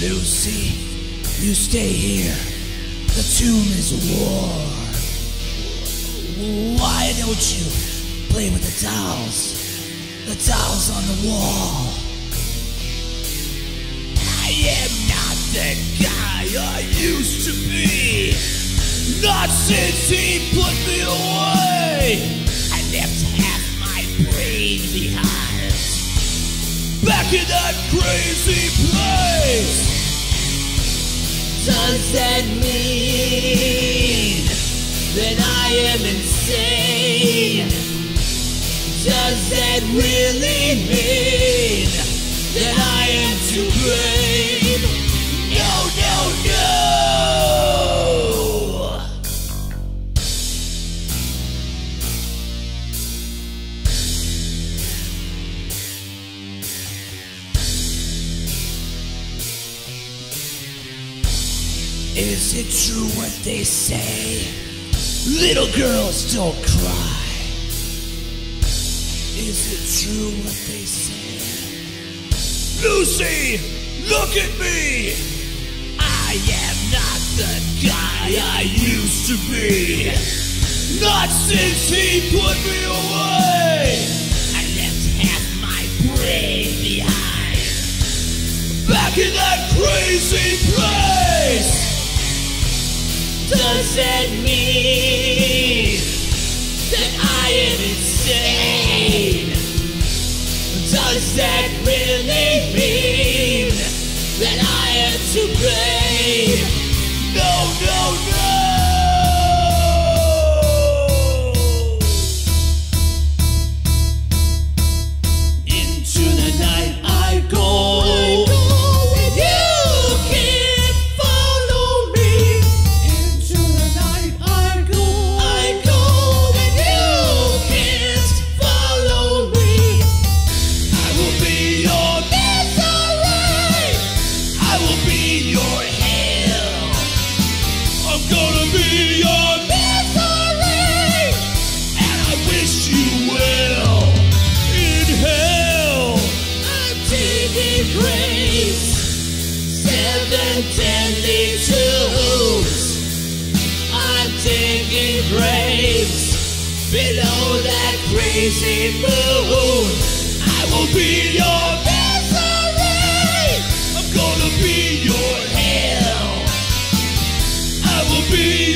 Lucy, you stay here. The tomb is warm. Why don't you play with the dolls? The dolls on the wall. I am not the guy I used to be. Not since he put me away. I left half my brain behind. Back in that crazy place. Does that mean that I am insane? Does that really mean Is it true what they say? Little girls don't cry. Is it true what they say? Lucy, look at me! I am not the guy I used to be. Not since he put me away. I left half my brain behind. Back in that crazy place. Does that mean that I am insane? Taking graves below that crazy moon. I will be your misery. I'm gonna be your hell. I will be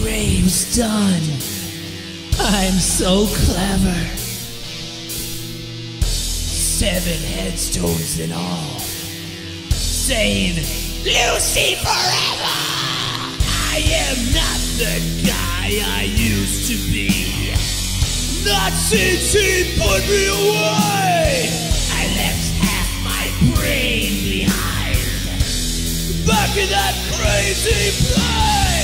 Graves done. I'm so clever. Seven headstones in all. Saying, Lucy forever! I am not the guy I used to be. Not since he put me away. I left half my brain behind. Back in that crazy place.